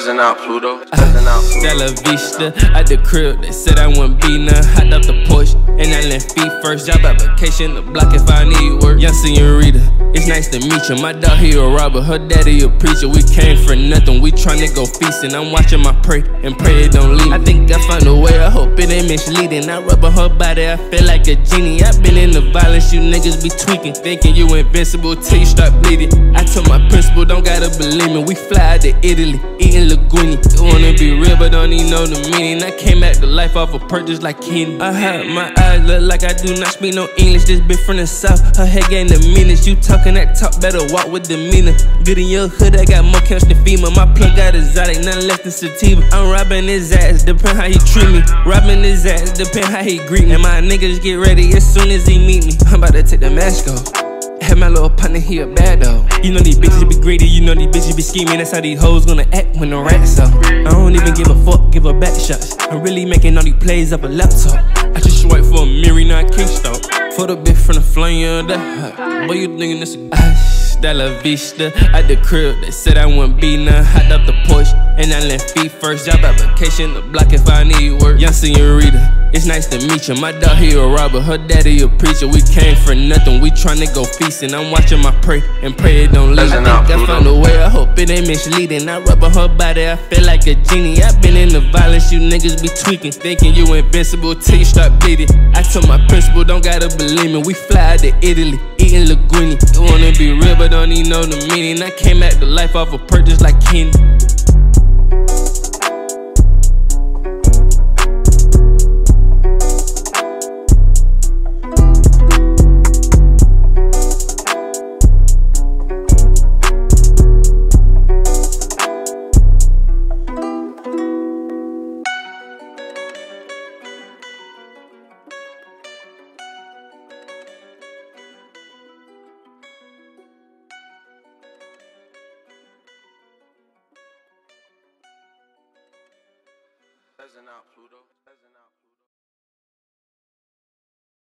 Peasant out Pluto. Uh, Peasant out Pluto. Stella Vista at the crib. They said I wouldn't be none. Hopped up the Porsche and I left feet first. Job application the block if I need work. Young senorita, it's nice to meet you. My dog here a robber, her daddy a preacher. We came for nothing. We tryna go feasting. I'm watching my prey and pray it don't leave. I think I found ain't misleading. I rub on her body. I feel like a genie. I been in the violence. You niggas be tweaking, thinking you invincible till you start bleeding. I told my principal, don't gotta believe me. We fly out to Italy, eating linguine. You wanna be real, but don't even know the meaning. I came back to life off a purchase like Kenny. I had my eyes look like I do not speak no English. This bitch from the south, her head gain the meanest. You talking that talk, better walk with demeanor. Good in your hood, I got more cash than FEMA. My plug got exotic, nothing less than sativa. I'm robbing his ass, depend how he treat me. Robbing his ass, depend how he greet me. And my niggas get ready as soon as he meet me. I'm about to take the mask off. Had my little partner, he a bad dog. You know these bitches be greedy, you know these bitches be scheming. That's how these hoes gonna act when the rats out. I don't even give a fuck, give her back shots. I'm really making all these plays up a laptop. I just swipe for a mirror, can't stop. For the bitch from the flame, yeah, that hot. Boy, you thinking this a Stella Vista at the crib. They said I wouldn't be none. Hopped up the Porsche and I left feet first. Job application the block if I need work. Young senorita, it's nice to meet you. My dog here a robber, her daddy a preacher. We came for nothing. We tryna go feasting. I'm watching my prey and pray it don't leave. I think I It ain't misleading. I rub on her body. I feel like a genie. I been in the violence. You niggas be tweaking, thinking you invincible till you start bleeding. I told my principal, don't gotta believe me. We fly to Italy, eating linguine. You wanna be real, but don't even know the meaning. I came back to life off a purchase like Kenny. Spazzing out, Pluto. Spazzing out.